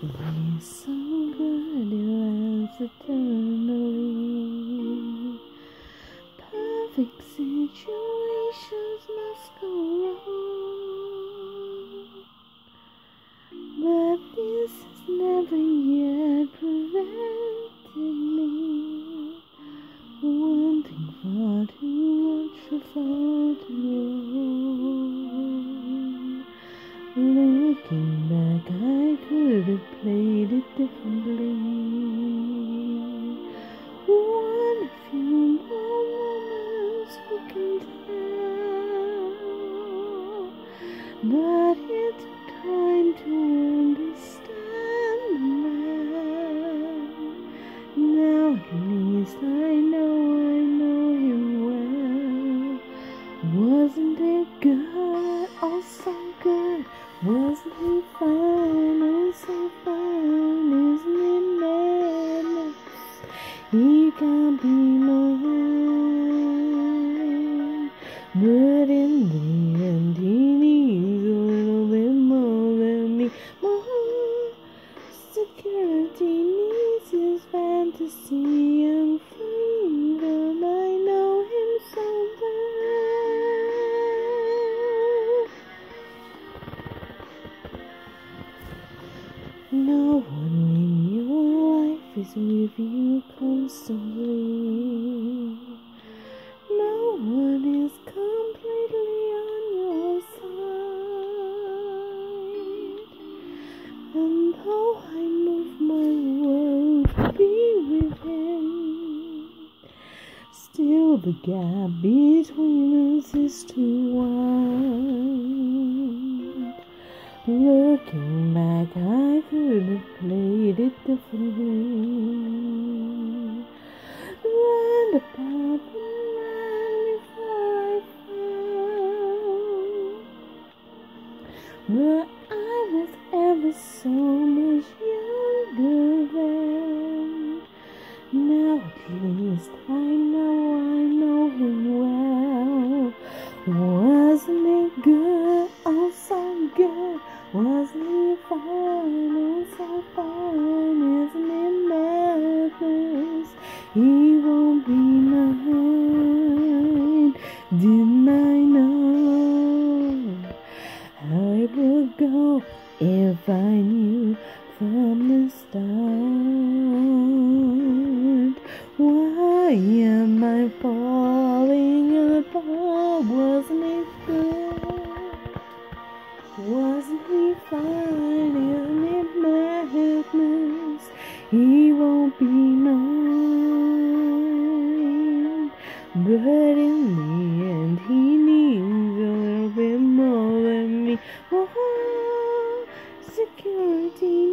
He's so good, it lasts eternally. Perfect situations must go wrong, but this has never yet prevented me wanting far too much for far too long. Looking back, I could have played it differently. One few more moments, who can tell? But it's time to understand man. Now at least I know I know him well. Wasn't it good? Oh, so good. Wasn't he fine? Oh, so fine. Isn't it madness? He can't be mine. But in the end, he No one in your life is with you constantly. No one is completely on your side. And though I move my world to be with him, still the gap between us is too wide. Looking back, I could have played it differently. Learned about the man before I fell. But I was ever so much younger then. Now at least I know I know him well. Wasn't it good? Oh, so good. Wasn't he fine? Oh, so fine. Isn't it madness? He won't be mine. Didn't I know? it would go if I knew from the start. Why am I falling Wasn't he fine? Isn't madness? He won't be mine. But in the end, he needs a little bit more than me. Oh, security